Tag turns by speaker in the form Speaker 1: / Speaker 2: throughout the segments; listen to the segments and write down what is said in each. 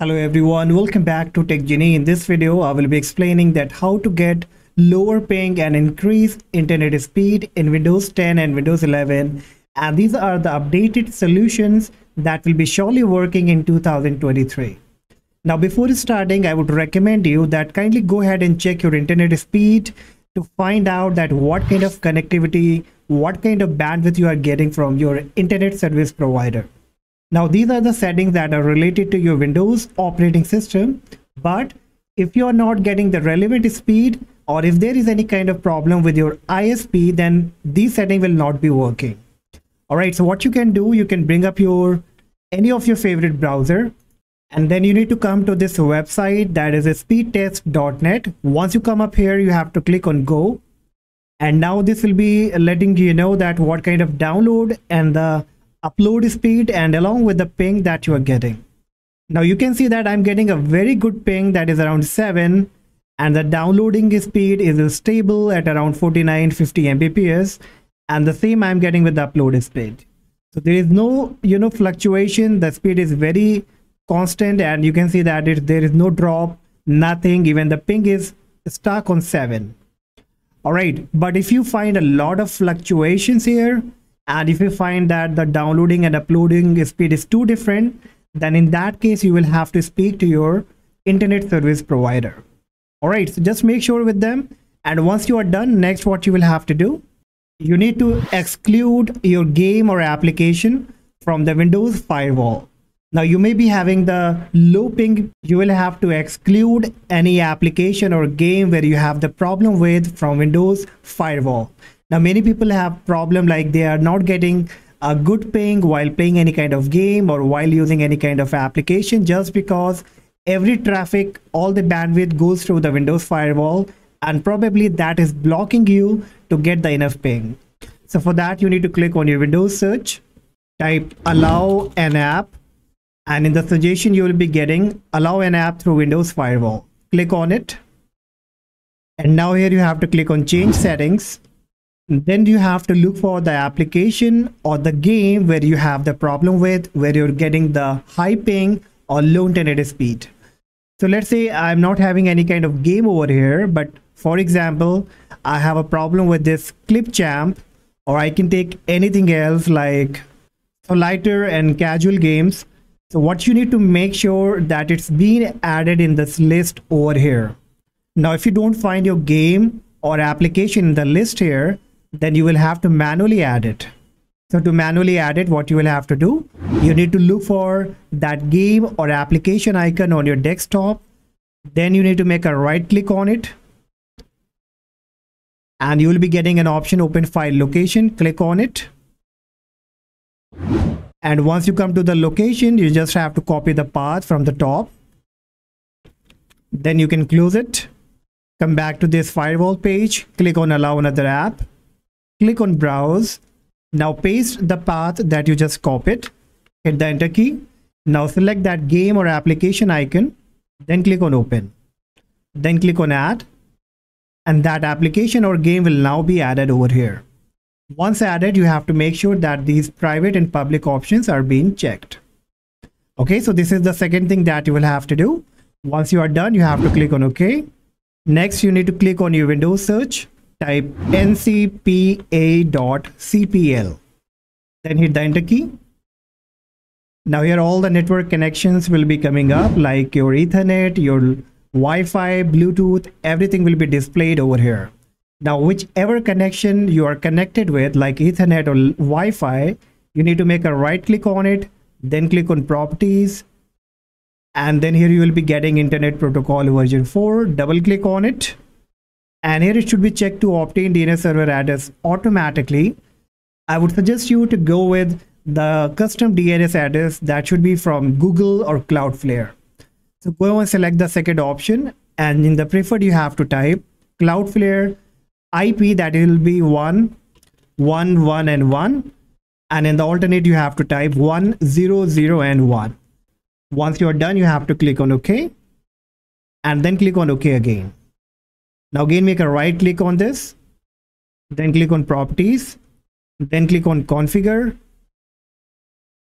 Speaker 1: Hello everyone, welcome back to Tech Gene. In this video, I will be explaining that how to get lower ping and increase internet speed in Windows 10 and Windows 11. And these are the updated solutions that will be surely working in 2023. Now, before starting, I would recommend you that kindly go ahead and check your internet speed to find out that what kind of connectivity, what kind of bandwidth you are getting from your internet service provider. Now, these are the settings that are related to your Windows operating system. But if you are not getting the relevant speed or if there is any kind of problem with your ISP, then these settings will not be working. All right, so what you can do, you can bring up your any of your favorite browser and then you need to come to this website that is speedtest.net. Once you come up here, you have to click on go. And now this will be letting you know that what kind of download and the upload speed and along with the ping that you are getting. Now you can see that I'm getting a very good ping that is around 7 and the downloading speed is stable at around 4950 Mbps and the same I'm getting with the upload speed. So there is no you know fluctuation the speed is very constant and you can see that it, there is no drop nothing even the ping is stuck on 7 all right but if you find a lot of fluctuations here and if you find that the downloading and uploading speed is too different then in that case you will have to speak to your internet service provider. All right so just make sure with them. And once you are done next what you will have to do you need to exclude your game or application from the windows firewall. Now you may be having the looping. You will have to exclude any application or game where you have the problem with from windows firewall now many people have problem like they are not getting a good ping while playing any kind of game or while using any kind of application just because every traffic all the bandwidth goes through the windows firewall and probably that is blocking you to get the enough ping so for that you need to click on your windows search type allow an app and in the suggestion you will be getting allow an app through windows firewall. Click on it. And now here you have to click on change settings then you have to look for the application or the game where you have the problem with where you're getting the high ping or low internet speed. So let's say i'm not having any kind of game over here but for example i have a problem with this clipchamp or i can take anything else like lighter and casual games. So what you need to make sure that it's being added in this list over here. Now if you don't find your game or application in the list here then you will have to manually add it. So to manually add it, what you will have to do, you need to look for that game or application icon on your desktop. Then you need to make a right click on it. And you will be getting an option open file location. Click on it. And once you come to the location, you just have to copy the path from the top. Then you can close it. Come back to this firewall page. Click on allow another app click on browse. Now paste the path that you just copied. Hit the enter key. Now select that game or application icon. Then click on open. Then click on add. And that application or game will now be added over here. Once added you have to make sure that these private and public options are being checked. Okay so this is the second thing that you will have to do. Once you are done you have to click on ok. Next you need to click on your windows search type ncpa.cpl then hit the enter key. Now here all the network connections will be coming up like your ethernet your wi-fi bluetooth everything will be displayed over here. Now whichever connection you are connected with like ethernet or wi-fi you need to make a right click on it then click on properties and then here you will be getting internet protocol version 4 double click on it and here it should be checked to obtain DNS server address automatically. I would suggest you to go with the custom DNS address that should be from Google or Cloudflare. So go and select the second option and in the preferred you have to type Cloudflare IP that will be 1, 1, 1 and 1 and in the alternate you have to type 1, 0, 0 and 1. Once you're done you have to click on OK and then click on OK again. Now again make a right click on this, then click on properties, then click on configure,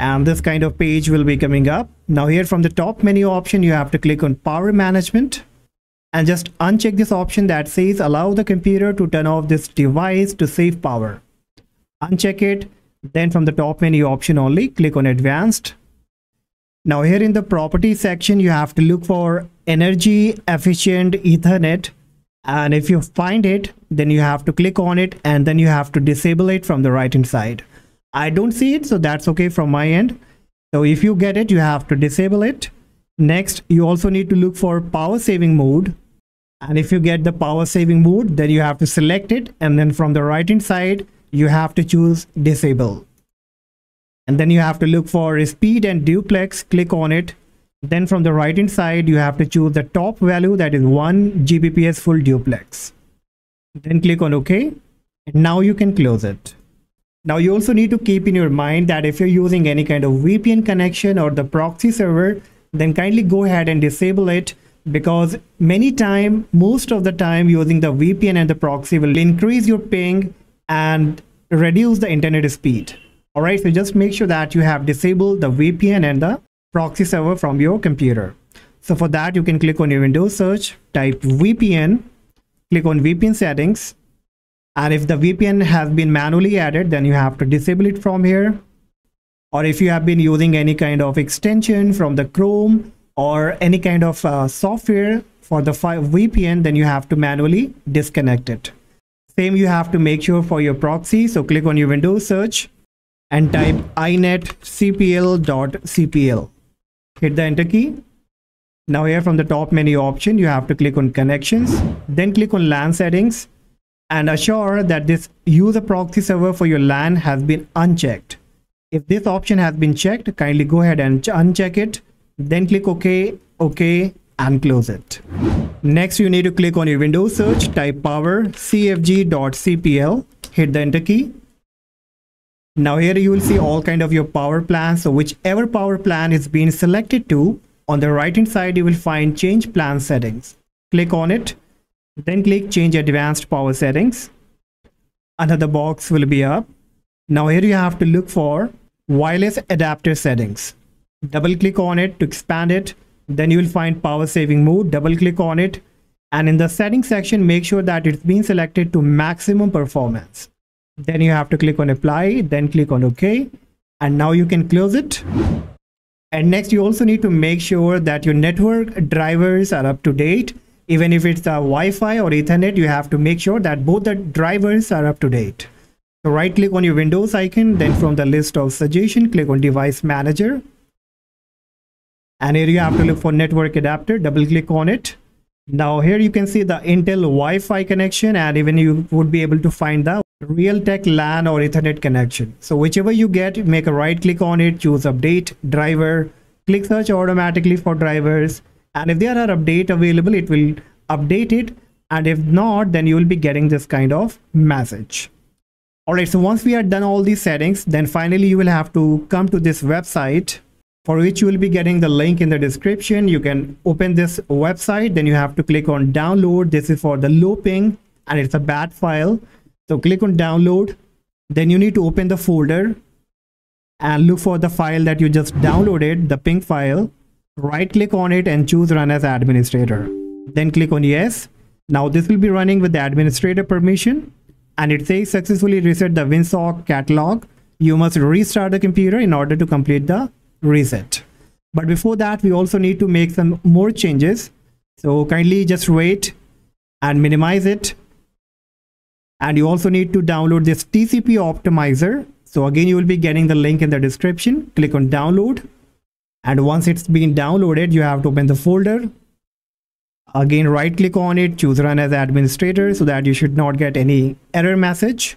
Speaker 1: and this kind of page will be coming up. Now here from the top menu option you have to click on power management and just uncheck this option that says allow the computer to turn off this device to save power. Uncheck it. Then from the top menu option only click on advanced. Now here in the property section you have to look for energy efficient ethernet and if you find it then you have to click on it and then you have to disable it from the right hand side. I don't see it so that's okay from my end. So if you get it you have to disable it. Next you also need to look for power saving mode. And if you get the power saving mode then you have to select it and then from the right hand side you have to choose disable. And then you have to look for speed and duplex. Click on it then from the right hand side you have to choose the top value that is 1 gbps full duplex. Then click on ok. And now you can close it. Now you also need to keep in your mind that if you're using any kind of vpn connection or the proxy server then kindly go ahead and disable it because many time most of the time using the vpn and the proxy will increase your ping and reduce the internet speed. All right so just make sure that you have disabled the vpn and the proxy server from your computer. So for that, you can click on your Windows search, type VPN, click on VPN settings. And if the VPN has been manually added, then you have to disable it from here. Or if you have been using any kind of extension from the Chrome or any kind of uh, software for the VPN, then you have to manually disconnect it. Same you have to make sure for your proxy. So click on your Windows search and type inetcpl.cpl hit the enter key. Now here from the top menu option you have to click on connections then click on LAN settings and assure that this user proxy server for your LAN has been unchecked. If this option has been checked kindly go ahead and uncheck it then click ok ok and close it. Next you need to click on your windows search type powercfg.cpl hit the enter key now here you will see all kind of your power plans. So whichever power plan is being selected to, on the right hand side you will find change plan settings. Click on it, then click change advanced power settings. Another box will be up. Now here you have to look for wireless adapter settings. Double click on it to expand it. Then you will find power saving mode. Double click on it. And in the settings section, make sure that it's been selected to maximum performance then you have to click on apply then click on ok and now you can close it. And next you also need to make sure that your network drivers are up to date. Even if it's a Wi-Fi or Ethernet you have to make sure that both the drivers are up to date. So right click on your Windows icon then from the list of suggestion click on device manager. And here you have to look for network adapter double click on it. Now here you can see the Intel Wi-Fi connection and even you would be able to find the Realtek LAN or Ethernet connection. So whichever you get, make a right click on it, choose update driver, click search automatically for drivers. And if there are update available, it will update it. And if not, then you will be getting this kind of message. All right, so once we are done all these settings, then finally you will have to come to this website for which you will be getting the link in the description. You can open this website, then you have to click on download. This is for the low ping and it's a bat file. So click on download. Then you need to open the folder and look for the file that you just downloaded, the ping file. Right click on it and choose run as administrator. Then click on yes. Now this will be running with the administrator permission and it says successfully reset the WinSock catalog. You must restart the computer in order to complete the reset. But before that, we also need to make some more changes. So kindly just wait and minimize it and you also need to download this TCP optimizer. So again, you will be getting the link in the description. Click on download. And once it's been downloaded, you have to open the folder. Again, right click on it, choose run as administrator so that you should not get any error message.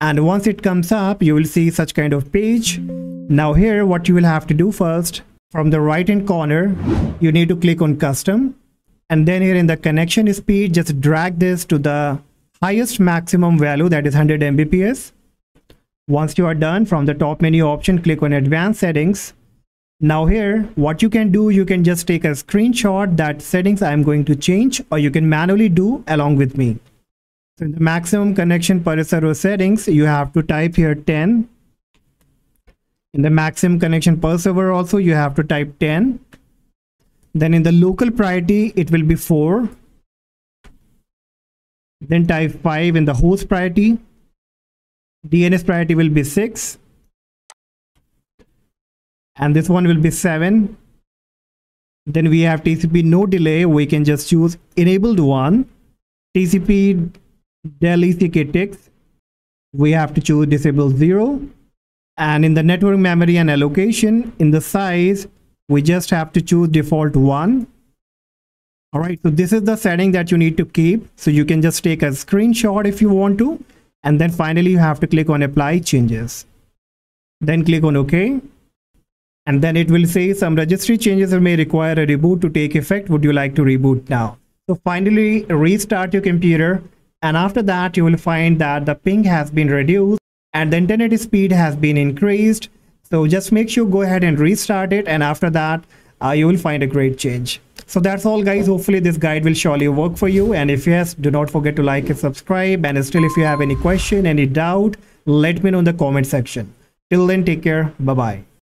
Speaker 1: And once it comes up, you will see such kind of page. Now here, what you will have to do first, from the right hand corner, you need to click on custom. And then here in the connection speed, just drag this to the highest maximum value that is 100 Mbps. Once you are done from the top menu option, click on advanced settings. Now here, what you can do, you can just take a screenshot that settings I'm going to change or you can manually do along with me. So in the maximum connection per server settings, you have to type here 10. in the maximum connection per server also you have to type 10 then in the local priority it will be 4 then type 5 in the host priority? DNS priority will be 6 and this one will be 7 then we have TCP no delay. We can just choose enabled one. TCP DelAckTicks. We have to choose disable 0 and in the network memory and allocation in the size we just have to choose default one all right so this is the setting that you need to keep. So you can just take a screenshot if you want to and then finally you have to click on apply changes. Then click on ok and then it will say some registry changes may require a reboot to take effect. Would you like to reboot now? So finally restart your computer. And after that you will find that the ping has been reduced and the internet speed has been increased. So just make sure go ahead and restart it. And after that uh, you will find a great change so that's all guys. Hopefully this guide will surely work for you. And if yes do not forget to like and subscribe. And still if you have any question any doubt let me know in the comment section. Till then take care. Bye bye